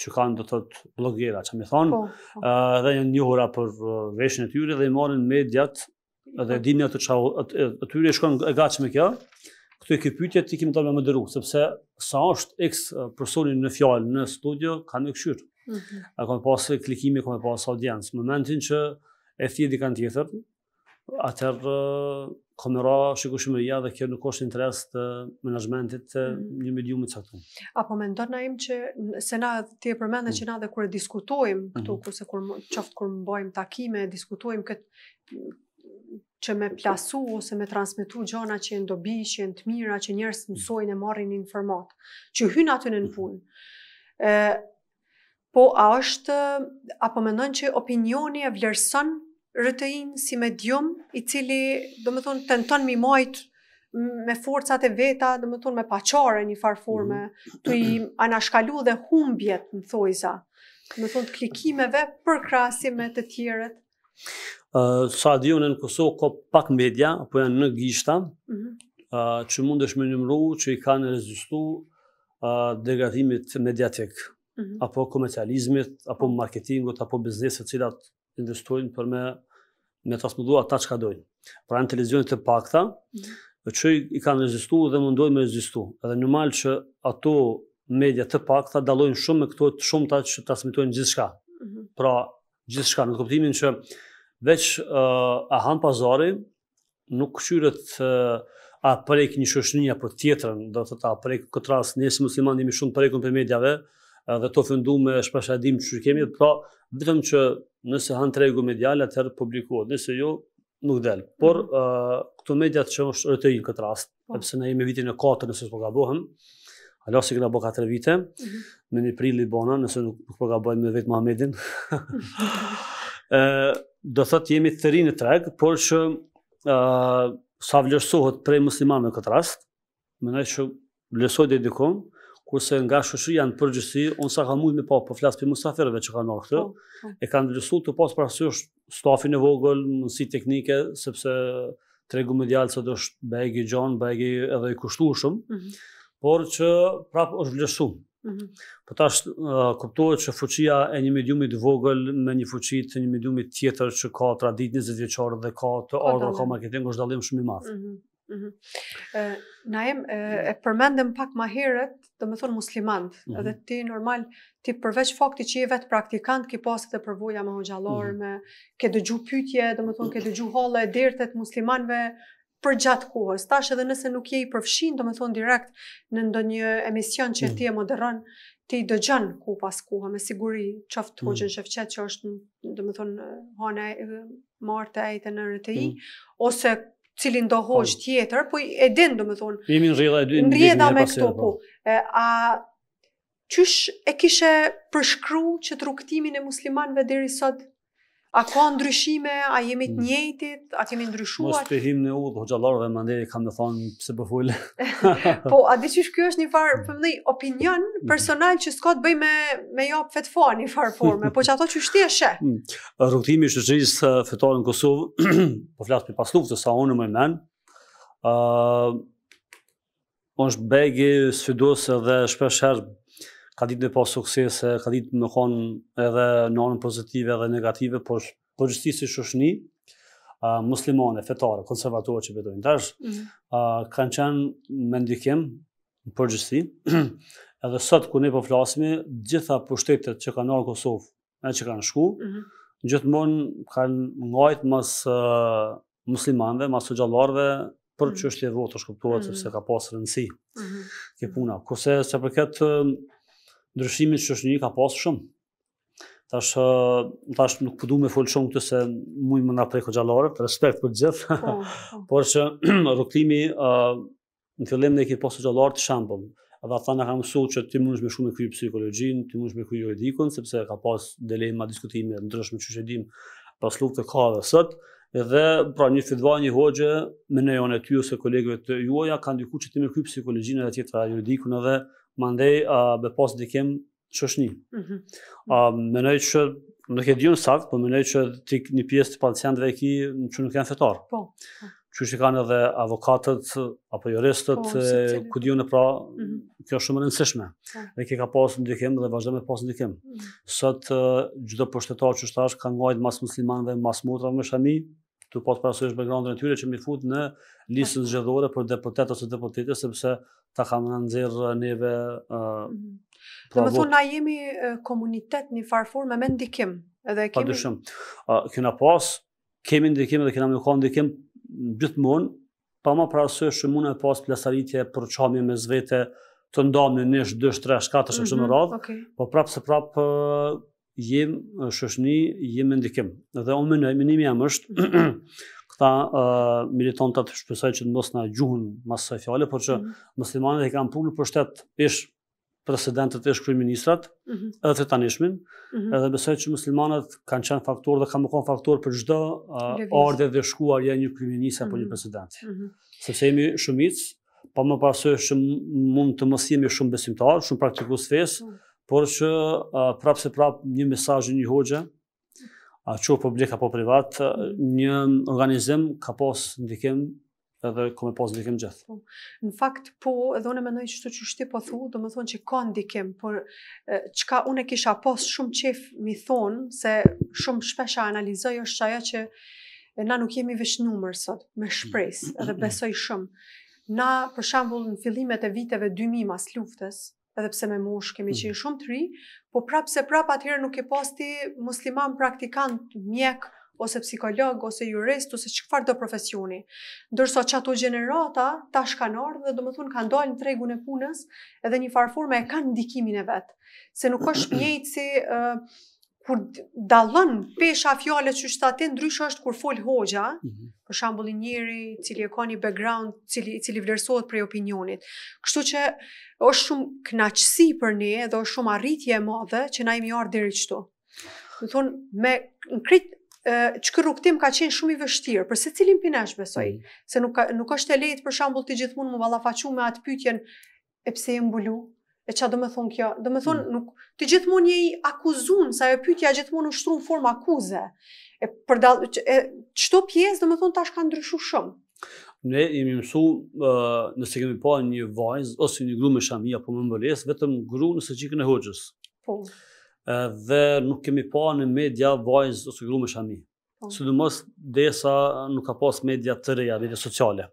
që kanë do të thotë blogera, ça me i thonë, po, po. ë dhe janë njohura për veshjen e tyre dhe i marrin mediat dhe po. e di ti çka atyre i shkon e gatshme kjo. Këtu e ke pyetje ti kemi thanë me dëgju, sepse sa është iks personi në fjalë në studio kanë me kqyr. Mhm. A ka me pas klikime, ka me pas audiencë. Në momentin që e zgjedh dikan tjetër, atëherë ka me ra shikushmëria dhe kjo nuk është interes të menaxhmentit të mm. një mediumi të caktuar. Apo mendon Naim që se na ti e përmende mm. që na edhe kur e diskutojmë këtu mm-hmm. ose kur qoftë kur mbajmë takime, diskutojmë këtë që me plasu ose me transmetu gjona që janë dobi, që janë të mira, që njerëz mm. mësojnë e marrin informata, që u hyjnë atyne në mm-hmm. punë. Ë Po a është a po mendon që opinioni e vlerëson RTI-në si medium i cili, domethënë, tenton me i majt me forcat e veta, domethënë me paçare një farë forme, mhm. tuj anashkalu dhe humbjet në thonjëza. Domethënë të klikimeve për krahasim me të tjerët. Uh, sa di unë në Kosovë ka pak media, apo janë në gishta, mm -hmm. uh, që mundesh me numru që i kanë rezistu uh, degradimit mediatik, mm -hmm. apo komercializmit, apo mhm. marketingut, apo bizneset të cilat investojnë për me, me transmetu ata çka dojnë. Pra janë televizionet të pakta, mm -hmm. që i, i kanë rezistu dhe mundohen me rezistu. Edhe normal që ato media të pakta dallojnë shumë me këto të shumta që transmetojnë gjithçka. Mm -hmm. Pra, Gjithçka n'atë kuptimin që veç uh, a han pazari nuk kqyret uh, a prek një shoshni a për tjetrën, do të thotë a prek këtë rast, ne si muslimanë jemi shumë të prekun prej mediave, dhe të ofendumë shpesh e dimë që kemi, pra vetëm që nëse han tregu medial, atëherë publikohet, nëse jo, nuk del. Por, uh, këto mediat që është RTI në këtë rast, Po. Sepse na jemi vitin e katërt nëse s'po gabohem. Hala s'i kena bo katër vite. Mm -hmm. Me një prill i bojna, nëse nuk, nuk po gabojmë me vetë Muhamedin. Ë do të thotë jemi të ri në treg, por që ë sa vlerësohet prej muslimanëve në këtë rast, mendoj që vlerësohet deri dikun, kurse nga shoqëria në përgjithësi, unë sa kam mujt me pa, po flas prej musafirëve që kanë ardhur këtu, po, po. e kanë vlerësu tu pas parasysh stafin e vogël, mundësi teknike, sepse tregu medial sot është bajagi i gjonë, bajagi edhe i kushtueshëm, mm -hmm. por që prapë është vlerësu. Mm -hmm. Po tash uh, kuptohet që fuqia e një mediumi të vogël me një fuqi të një mediumi tjetër që ka traditë njëzetvjeçare dhe ka të ardhura, ka marketing, është dallim shumë i madhë. Mm -hmm. Mhm. Na veç e përmendëm pak ma herët, domethënë muslimanët, mm -hmm. edhe ti normal, ti përveç faktit që je vetë praktikant, ki pasë edhe përvoja me hoxhallarë, mm -hmm. me ke dëgju pytje, domethënë ke dëgju halle e derte të muslimanve përgjatë kohës. Tash edhe nëse nuk je i përfshirë, domethënë direkt në ndonjë emision që mm -hmm. ti e moderon, ti i dëgjon koh pas kohe, me siguri qoftë mm -hmm. Shefqet që është, domethënë, hane, martë e enjte në RTI, mm -hmm. ose cilindo hoxhë po. tjetër, po e din, domethënë. Po jemi në rrjedha e di, në rrjedha me këto, po. po. A, qysh e kishe përshkru qët rrugëtimin e muslimanve deri sot? A ka ndryshime, a jemi të mm. njëjtit, a kemi ndryshuar? Mos të himë në udhë hoxhallarëve masandej kanë me thonë pse po folë. po, a di qysh kjo është një farë, për mëndëj, opinion mm. personal që s'ka të bëjë me, me jo fetva një farë forme, po që ato qysh ti e sheh? Mm. rrugëtimi i shoqërisë fetare në Kosovë, po flas për pas luftës, sa unë mbaj mend, ë uh, është bajagi sfidues edhe shpeshherë ka ditë me pas suksese, ka ditë me konë edhe në anën pozitive edhe negative, por përgjithësisht si shoshni, uh, muslimane, fetare, konservatore qe ta marrim tash, mm -hmm. uh, kanë qenë me ndikim në përgjithësi. Edhe sot kur ne po flasim, të gjitha pushtetet që kanë ardh në Kosovë e që kanë shku, mm -hmm. gjithmonë kanë ngajt mas uh, muslimanve, mas hoxhallarve, për mm -hmm. çështje votash, kuptohet, mm -hmm. sepse ka pasë rëndësi, mm -hmm. qekjo puna. Kurse, sa i përket ndryshimit që është një, ka pasë shumë. Tash, tash nuk po du me folë shumë këtu se mujnë me na u prek hoxhallarët, respekt për të gjithë, po, po. por që rrugëtimi, uh, Në fillim ne kemi pasur hoxhallarët shembull, edhe ata na kanë mësuar që ti mundesh me shumë me kry psikologjinë, ti mundesh me kry juridikun, sepse ka pas dilema, diskutime të ndryshme që e dim pas lufte ka edhe sot, dhe pra një fitva një hoxhe më lejon e ty ose kolegëve të juaja ka ndiku që ti me kry psikologjinë edhe tjetra juridikun edhe mandej uh, me pas ndikim Në shoqni. Mm -hmm. uh, menoj që, nuk e di unë saktë, po menoj që ti një pjesë të pacientëve e ki që nuk janë fetar. Po. po. Qysh i kanë edhe avokatët, apo juristët, po, ku di unë e pra, mm -hmm. kjo është shumë rëndësishme. Po. Edhe kjo ka pasë ndikim dhe vazhdon me pasë ndikim. Mm -hmm. Sot, uh, çdo pushtetar qysh ashtë, ka ngajt mas muslimanëve, mas motrave me shami, tu pas parasysh backgroundin e tyre që me i fut në listën zgjedhore për deputet ose deputete sepse ta kam nxjerrë neve ë uh, mhm. Dhe pra me thonë, na jemi komunitet një farë forme me ndikim. Edhe kemi... Pa dyshim. Kena pas, kemi ndikim dhe kena me pas ndikim gjithmonë, pa marr parasysh mund me pas plasaritje përçarje mes vete tu u nda në njish, 2, 3, 4, kështu me radhë, po prapë se prapë jem shoqni, jem me ndikim. Dhe unë menoj, menimi jam është, këta uh, militantat shpresoj që të mos na gjuajn mas ksaj fjale, por që mm -hmm. muslimanët i kanë pru në pushtet ish presidentët, ish kryeministrat, mm -hmm. edhe të tanishmin, mm -hmm. edhe besoj që muslimanët kanë qenë faktor dhe kanë me konë faktor për çdo uh, ardhje dhe shkuarje të një kryeministri mm -hmm. apo një mhm. president. Mm -hmm. Sepse jemi shumicë, pa marr parasysh që mund të mos jemi shumë besimtarë, shumë praktikus të fesë, mm. por që prapë se prapë një mesazh i një hoxhe, a qoftë publik apo privat, një organizim ka pas ndikim edhe ka me pas ndikim gjithë. Po, në fakt, po, edhe unë e mendoj qashtu qysh ti po thu, domethënë që ka ndikim, por çka unë e kisha pas shumë qef me thonë, se shumë shpesh e analizoj është qajo që dhe na nuk jemi veç numër sot, më shpres, mm, mm, dhe mm. besoj shumë. Na, për shembull, në fillimet e viteve 2000 mas luftës, edhe pse me moshë kemi qenë shumë të ri, po prapë se prapë atëherë nuk ke pas ti musliman praktikant, mjek, ose psikolog, ose jurist, ose çfarëdo profesioni. Ndërsa qato gjenerata, tash kanë ardhë dhe domethënë kanë dalë në tregun e punës edhe një farë forme e kanë ndikimin e vetë. Se nuk është njëjtë si... Uh, kur dallon pesha e fjalës qysh the ti, ndryshe është kur fol hoxha, mm -hmm. për shembull një njeri i cili e ka një background, i cili i cili vlerësohet prej opinionit. Kështu që është shumë kënaqësi për ne dhe është shumë arritje e madhe që na jemi ardhur deri këtu. Do me thon krejt qiky rrugëtim ka qenë shumë i vështirë, për secilin prej nesh besoj, mm. se nuk, ka, nuk është e lejtë për shembull ti gjithmonë me u ballafaqu me atë pytjen e pse e mbulu, e ça do me thonë kjo, do me thonë, mm. nuk, ti gjithmonë je i akuzun, se ajo pytja gjithmonë u shtru në formë akuze, e për çdo, e, çdo pjesë, do me thonë, tash ka ndryshu shumë. Ne jemi mësu, uh, nëse kemi pa një vajzë, ose një gru me shami apo me mbulesë, vetëm gru nëse çikën e hoxhës. Po. Uh, dhe nuk kemi pa në media vajzë ose gru me shamija. Po. Sidomos derisa nuk ka pas media të reja, media sociale.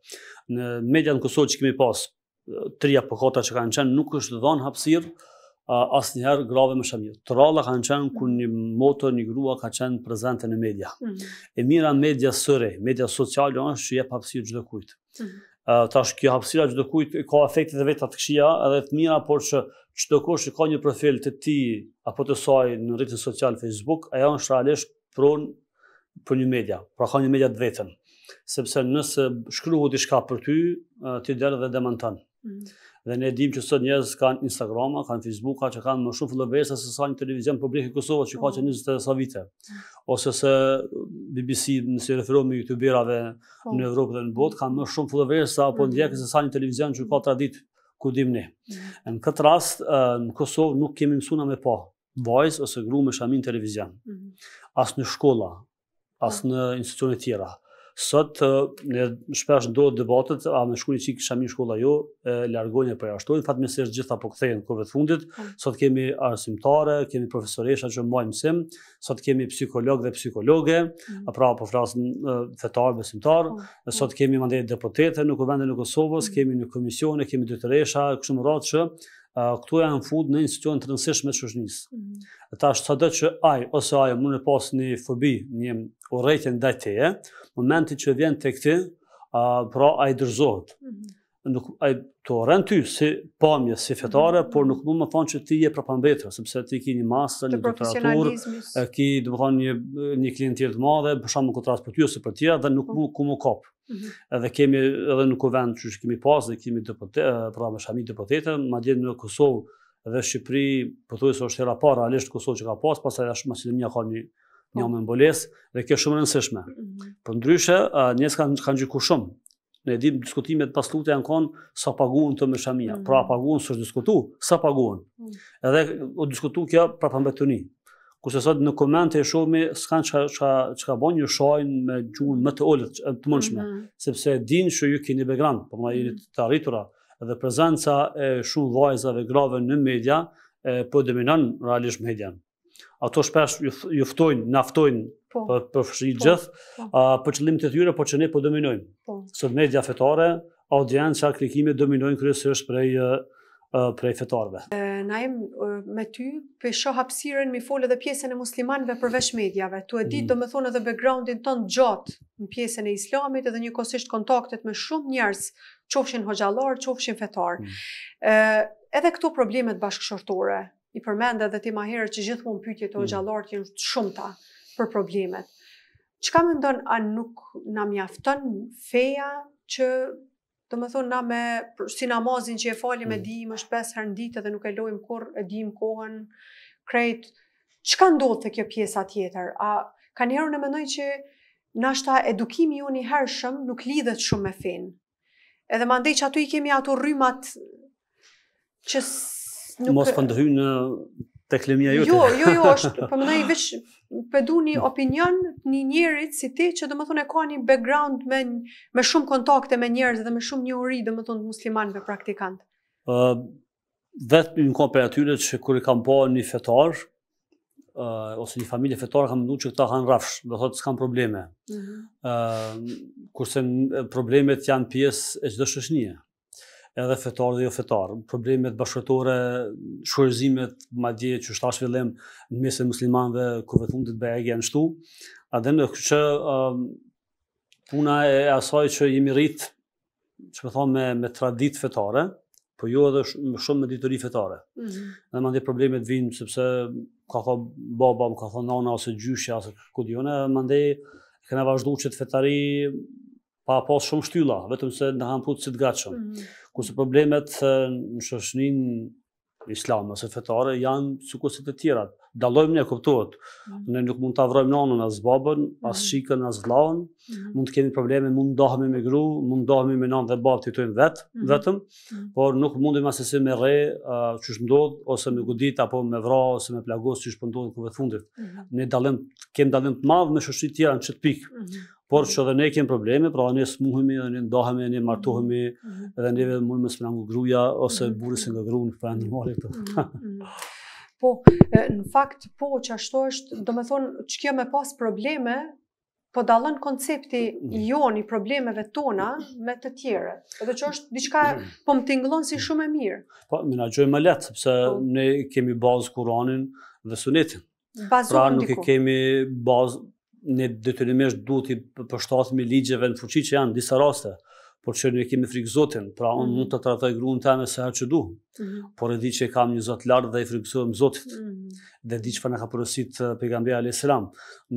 Në media në Kosovë që kemi pas, tri apo katër që kanë qenë, nuk është dhanë hapsir, asnjëherë grave me shami. Të rralla kanë qenë kur një motër, një grua ka qenë prezente në media. Mm. E mira medias së re, media sociale është që jep hapsirë çdokujt. Mm. Tash kjo hapsira çdokujt, ka efektet e veta të këqija edhe të mira, por që çdokush që ka një profil të tij apo të saj në rrjetin social Facebook, ajo është realisht pronar i një media, pra ka një media të vetën, sepse nëse shkruhet diçka për ty, ti del dhe demanton. Mm. Dhe ne dim që sot njerëz kanë Instagrama, kanë Facebooka, që kanë më shumë followers se sa një televizion publik i Kosovës që ka që 20 mm. sa vite. Mm. Ose se BBC, nëse i referohemi youtuberave po. në Evropë dhe në botë, kanë më shumë followersa apo ndjekës se sa një televizion që ka traditë ku di unë. Në këtë rast, në Kosovë nuk kemi mësu na me pa vajzë ose gru me shami n'televizion. Mhm. As në shkolla, as po. në institucionet tjera. Sot, ne shpesh ato debatet, a me shku një çikë me shami n'shkollë a jo, e largojnë, e përjashtojnë, fatmirësisht gjitha po kthehen kohëve të fundit, po. sot kemi arsimtare, kemi profesoresha që mbajnë mësim, sot kemi psikolog dhe psikologe, mhm. a pra po flas fetarë, besimtarë, po. sot kemi mandej deputete në kuvendin e Kosovës, mhm. kemi në komisione, kemi drejtoresha, kështu me radhë që këtu janë fut në institucione të rëndësishme të shoqënisë. Mm -hmm. Tash sado që ai ose ajo mund e pas një fobi, një urrejtje ndaj teje, momenti që vjen tek ti, uh, pra ai dorëzohet. Mm -hmm. Nuk ai të urren ty si pamje, si fetare, mm -hmm. por nuk mund me thonë që ti je prapambetur, sepse ti ke një master, një doktoraturë, e ke, domethënë një një klientelë të madhe, për shembull kontratë për ty ose për tjera dhe nuk mund ku më kop. Mhm. Edhe kemi edhe në kuvend që kemi pas dhe kemi deputet, pra me shami deputete, madje në në Kosovë dhe Shqipëri, pothuajse është hera parë realisht Kosova që ka pas, pastaj Maqedonia ka një një po. me mbulesë, dhe kjo shumë e rëndësishme. Mhm. Përndryshe, njerëz kanë kan gjyku shumë. Ne e dim diskutimet pas lufte janë konë sa paguhen këto me shamia. Mhm. Pra paguhen s'është diskutu, sa paguhen. Mhm. Edhe u diskutu kjo prapambetunia. Kurse sot në komente e shohim s'kan çka çka çka bo, ju shajnë me gjuhën më të ulët, të mundshme, mm -hmm. sepse dinë se ju keni background, pra jeni të arritura dhe prezenca e shumë vajzave grave në media e, po dominon realisht median. Ato shpesh ju, ju ftojnë, na ftojnë po, për përfshi po, gjithë, po. A, për qëllimet e tyre, por që ne po dominojmë. Po. Sot media fetare Audienca, klikime dominojnë kryesisht prej prej fetarëve. Naim, me ty, po shoh hapsirën mi folë edhe pjesën e muslimanve përveç medjave. Tu e ditë, mm. do me thonë edhe backgroundin ton t'gjatë në pjesën e islamit edhe njëkohësisht kontaktet me shumë njerës, qofshin hoxhallarë, qofshin fetarë. Mm. Edhe këto problemet bashkëshortore, i përmendë edhe ti ma herët që gjithmonë pytjet te mm. hoxhallarët janë shumta për problemet. Çka mendon, a nuk na mjafton feja që domethonë na mëson namazin që e falim e mm. dim është pesë herë në ditë dhe nuk e lojmë kurrë, e dim kohën krejt. Çka ndodh te kjo pjesa tjetër? A ka njeri e mendoj që nashta edukimi jonë i hershëm nuk lidhet shumë me fenë. Edhe mandej që aty i kemi ato rrymat që nuk... Mos po ndërhy në tekllemja jote. Jo, jo, jo, është, por po mendoj veç po e du një opinion një njerit si ti që domethonë e ka një background me, me shumë kontakte me njerëz dhe me shumë njohuri domethonë muslimanëve praktikantë. Uh, vetë jam kon prej atyre që kur i kam pa një fetar, uh, ose një familje fetare, kam mendu që këta e kanë rrafsh, dmth s'kanë probleme. Mm -hmm. uh, kurse problemet janë pjesë e çdo shoshnie, edhe fetar dhe jo fetar. Problemet bashkëshortore, shkurorëzimet, madje qysh tash fillim në mes e muslimanve, kohëve t'fundit bojagi janë shtu, edhe në kështë që uh, puna e asaj që jemi rritë, do me thonë me, me traditë fetare, po jo edhe shumë me dituri fetare. Mm -hmm. Edhe mandej problemet vinë, sepse m'ka thanë baba, më ka thanë nana, ose gjyshja, ose ku di unë, mandej e kena vazhdu qet fetari pa pas shumë shtylla, vetëm se na kanë prutë si të gatshëm. Mm -hmm. Kurse problemet në shoshnin islame ose fetare janë sikurse të tjerat. Dallojmë ne kuptohet. Mhm. Ne nuk mund ta vrojmë nanën as babën, as mhm. shikën, as vllaun. Mhm. Mund të kemi probleme, mund dahemi me gru, mund dahemi me nanë dhe babë të jetojmë vetëm, por nuk mundim asesi me rreh qysh ndodh ose me godit apo me vra ose me plagos qysh po ndodh kohëve t'fundit. Ne kemi dallim të madh me shoqëri të tjera në qet pikë. Porse dhe ne kemë probleme, pra ne smuhemi, dhe ne ndahemi, ne martohemi, mhm. dhe ne vetë mund mos me ngu gruja, ose mhm. burri s'ngon grun pra normale këto. Mhm, po, në fakt, po, qashtu është, do me thonë, ka me pas probleme, po dallon koncepti jonë i problemeve tona me të tjere. Edhe qysh diçka po më tingllon si shumë e mirë. Po, menaxhojmë ma lehtë, sepse po. ne kemi bazë Kuranin dhe Sunetin. Pra nuk e kemi bazë, ne detyrimisht duhet t'i përshtatemi ligjeve në fuqi që janë n'disa raste, porse ne kemi frikë zotin, pra unë mhm. mund ta trajtoj gruen teme sa herë që du, mhm. por e di që e kam një zot lart dhe i frikësohem zotit, mhm. dhe di çfarë na ka porosit eh, pejgamberi a.s.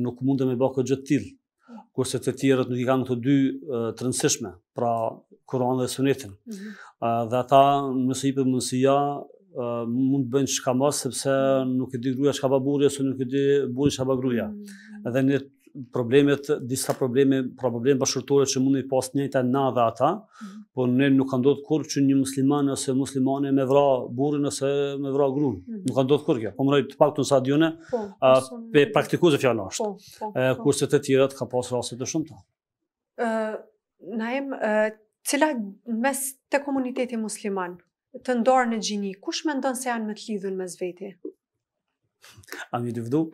Nuk mundet me ba gjo të tillë, kurse të tjerët nuk i kanë këto dy të rëndësishme, pra Kur'anin dhe Sunetin. Mm -hmm. Dhe ata nëse u jepet mundësia, mund të bëjnë çkamos sepse nuk e di gruaja çka ban burri ose nuk e di burri çka ban gruja. Mm -hmm. Dhe ne problemet, disa probleme, pra probleme bashkëshortore që mund t'i pas njëjta na dhe ata, mm -hmm. por ne nuk ka ndodhur kurrë që një musliman ose muslimane me vra burrin ose me vra gruan. Mm -hmm. Nuk ka ndodhur kurrë kjo. Po mor të paktën sa di unë, po, për praktikues fjala është. Po. Po, po. kurse te të tjerët ka pas raste të shumta. Ë Naim cila mes te komuniteti musliman të ndarë në gjini, kush mendon se janë më të lidhur mes veti? A mendon vllau?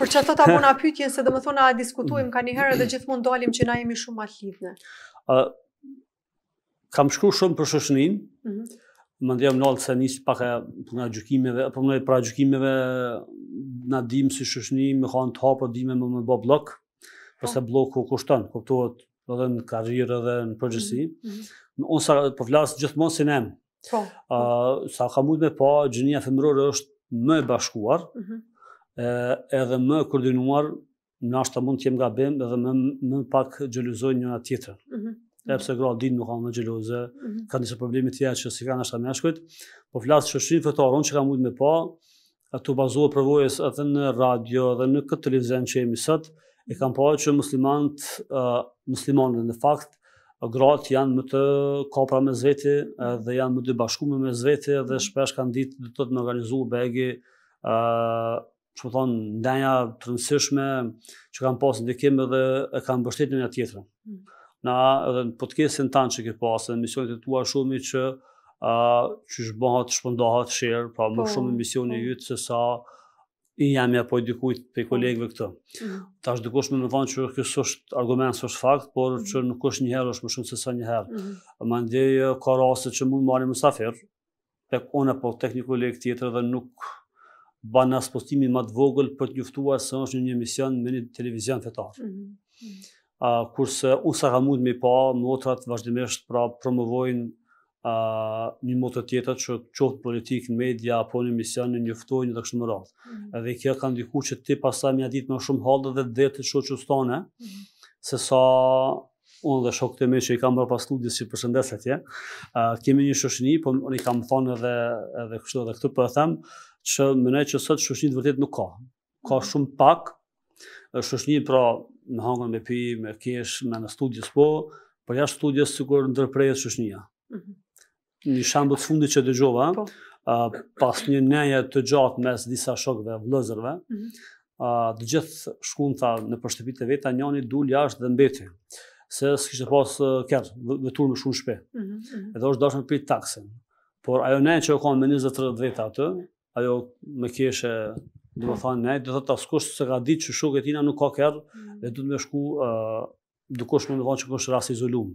Për qata ta bëna pytjen, se domethënë na diskutojm kanjëherë dhe gjithmon dalim që na jemi shumë ma t'lidhne. kam shkru shumë për shoshnin, mm -hmm. mandej jam nal se nisi pak puna paragjykimeve, po mendoj paragjykimeve na dim si shoshni, me kanë të ashpër dim me më bo bllok, përse po. blloku kushton, kuptohet edhe në karrierë edhe në përgjithësi. Mm -hmm. Mhm. Unë sa po flas gjithmonë si Naim, Po. Uh, sa kam mujt me pa, gjinia femërore është më e bashkuar, mm -hmm. edhe më e koordinuar nashta mund të jem gabim dhe më pak xhelozojnë njëra tjetrën. Ëh. Mm -hmm. Edhe pse gratë din me kanë më xheloze, mm -hmm. kanë disa probleme të tjera që s'i kanë nashta meshkujt. Po flas shoqërinë fetare, unë që kam mujt me pa, tu u bazuar përvojës edhe në radio dhe në këtë televizion që jemi sot, e kam pa që muslimanët, uh, muslimanet në fakt, gratë janë më të kapura mes veti dhe janë më të bashkume mes veti dhe shpesh kanë dit edhe të organizu begi uh, si me thanë, ndenja të rëndësishme që kanë pasë ndikim dhe e kanë mbështet njëra tjetrën. Mm. Na edhe në podcastin tanë që ke pasë, emisionet e tua shumë që a, që shpërndahet, shpërndahet, share, pra më po, shumë emisioni po. yt se sa i jemi apo i dikujt prej po. kolegëve këtu. Mm. Tash dikush me më thanë që kjo s'është argument, s'është fakt, por mm. që nuk është një herë, është më shumë se sa një herë. Mm. Mandej ka raste që mund marrim mysafir, tek unë apo tek një koleg tjetër dhe nuk ban as postimin më të vogël për të njoftuar se është një emision me një televizion fetar. Mm -hmm. A kurse unë sa kam mujt me pa motrat vazhdimisht pra promovojnë a një motër tjetër që qoftë politikë, media apo në emision e njoftojnë dhe kështu me radhë. Mm -hmm. Edhe kjo ka ndikuar që ti pastaj me ditë më shumë hall dhe dert të shoqes tonde, mm -hmm. se sa unë dhe shokët e mi që i kam bërë pas studies që i përshëndes atje, uh, kemi një shoshni, po unë i kam thonë edhe, edhe kështu edhe këtu po e them, që mendoj që sot shoshni të vërtet nuk ka. Ka mhm. shumë pak, shoshni pra me hangër me pi, me kesh, me në studies po, për po jashtë studies sikur ndërprehet shoshnia. Mm -hmm. një shembull të fundit që dëgjova, po. pas një neje të gjatë mes disa shokëve vëllezërve, ëh, mhm. të gjithë shkun tash nëpër shtëpitë e veta, njani dul jashtë dhe mbeti. Se s'kishte pas kerr, veturë me shku n'shpi. Mm -hmm. Edhe është dashtë me pritë taksin. Por ajo neja që u kanë me 20-30 veta atë, ajo me keshë, domethënë neja, do të thotë askush se ka ditë që shoku i tyne nuk ka kerr, mhm. dhe duhet me shku dikush mundet me thonë që është rast i izolum.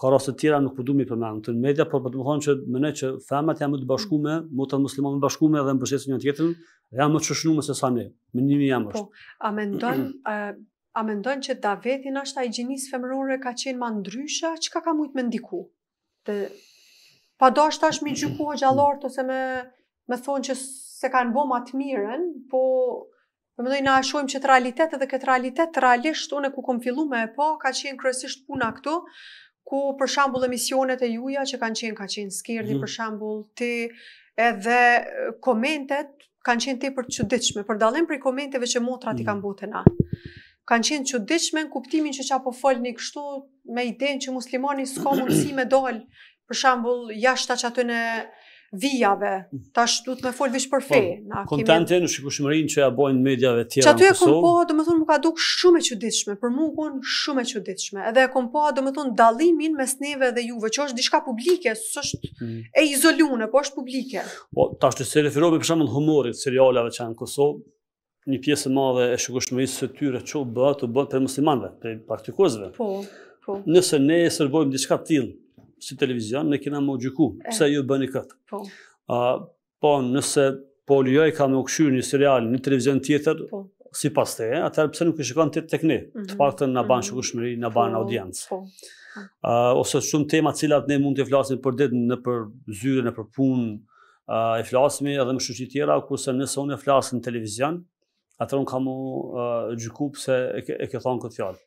Ka raste të tjera nuk po du me i përmend në media, por po du me thonë që mendoj që femrat janë ma të bashkume, motrat muslimane ma të bashkume dhe mbështesin njëra-tjetrën, janë ma të shoqnume se sa ne. Mendimi jem është. Po, a mendon a mendon që daveti ndaj asaj gjinisë femërore ka qenë ma ndryshe, çka ka mujt me ndiku? Pa dashtë tash me i gjyku hoxhallarët ose me me thonë që s'e kanë bo ma të mirën, po mendoj na e shojmë qët realitet edhe këtë realitet realisht unë ku kom fillu me e pa, ka qenë kryesisht puna këtu, ku për shambull emisionet e juja që kanë qenë, ka qenë Skerdi mm. për shambull ti edhe komentet kanë qenë tepër çuditshme, për dallim prej komenteve që motrat mm. i kanë bërë te na. Kanë qenë çuditshme në kuptimin që çka po folni kështu me idenë që muslimani s'ka mundësi me dal, për shembull, jashtë tash atyne vijave. Tash duhet me fol veç për po, fe. Na kemi kontente në shikushmërinë që ja bojnë mediave të tjera. Qaty e kam pa, domethënë më ka duk shumë e çuditshme, për mu u kon shumë e çuditshme. Edhe e kam pa, domethënë dallimin mes neve dhe juve, që është diçka publike, s'është mm. e izoluar, po është publike. Po, tash nëse referohemi për shembull humorit, serialave që janë në Kosovë, një pjesë e madhe e shikushmërisë së tyre që u bëhet, bëhet prej muslimanëve, prej praktikuesve. Po, po. Nëse ne e shërbejmë diçka të tillë si televizion, ne kena me u gjyku, pse ju bëni këtë. Po. A, po, nëse po lejohka me u kqyrë një serial, në televizion tjetër, po. sipas teje, atëherë pse nuk e shikon ti tek ne, të mhm. paktën na ban mhm. shikushmëri, na ban po, audiencë. Po. ose shumë tema të cilat ne mund t'i flasim përditë nëpër zyre, nëpër punë, e flasmi edhe me shoqni tjera, kurse nëse unë e flas në televizion, atëherë unë kam m'u gjyku pse e, ke, e ke thonë këtë fjalë.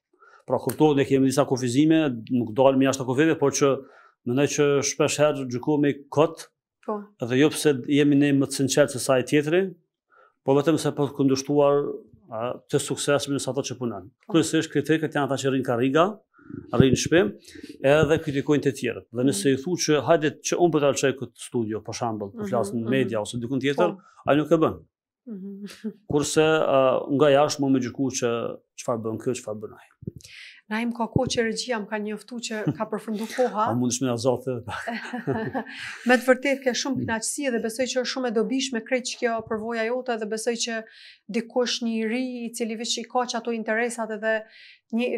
Pra kuptohet ne kemi disa kufizime, nuk dalim jashtë atyne kufizimeve, por që mendoj që shpeshherë gjykohemi kot, Po. Edhe jo pse jemi ne më të sinqert se ai tjetri, po vetëm se për të kundërshtuar të suksesshëm në ato që punojnë. Po. Kryesisht kritikët janë ata që rrinë karriga, rrinë shpi, edhe kritikojnë të tjerët. Dhe nëse mm. i thu që hajde qe unë po ta lëshoj këtë studio, për shembull, po flas në mhm, mhm. media ose dikund tjetër, po. ai nuk e bën. Kurse nga jashtë me gjyku që çfarë bën kjo, çfarë bën ai. Naim, ka kohë që regjia më ka njoftu që ka përfundu koha. A mundesh me na zgjatë dhe pak. Me të vërtetë ke shumë knaqësi dhe besoj që është shumë e dobishme krejt qekjo përvoja jota dhe besoj që dikush një i ri i cili veç i ka qato interesat edhe një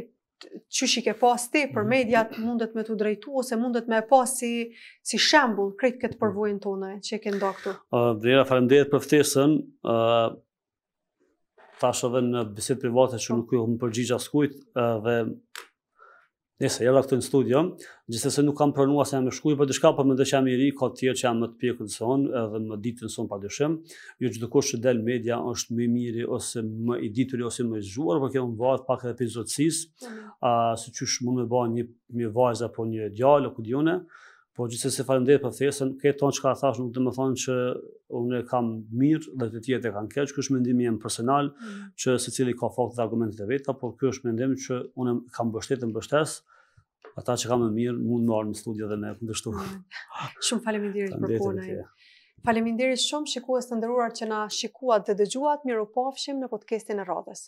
qysh i ke pas ti për mhm. mediat mundet me të drejtu ose mundet me e pas si, si shembul krejt këtë mhm. përvojën tonë që e ke nda këtu? Uh, Drera, falemderit për ftesën. Uh, tash edhe në bisedë private që nuk ju përgjigja skujt uh, edhe nëse erdha këtu në studio, gjithsesi nuk kam pranua se jam më shkenc për diçka po mendoj që jam i ri, ka tjerë që janë më të pjekun se unë, edhe më ditun se unë pa dyshim. Jo çdo kush që del media është më i miri ose më i dituri ose më i zgjuar, por kjo varet pak edhe prej zotësisë. Mm -hmm. A si qysh mund me ba një vajzë apo një djalë apo diunë, po gjithsesi faleminderit për ftesën. Krejt ato çka thash nuk domethënë që unë e kam mirë dhe të tjerët e kanë keq, ky është mendimi im personal mm -hmm. që secili ka faktet dhe argumentet e veta, por ky është mendim që unë kam mbështetë e mbështes Ata që kanë më mirë, mund me ardh në studio dhe me e kundërshtu. Shumë faleminderit për punën. Faleminderit shumë shikues të nderuar që na shikuat dhe dëgjuat, mirupafshim në podcastin e radhës.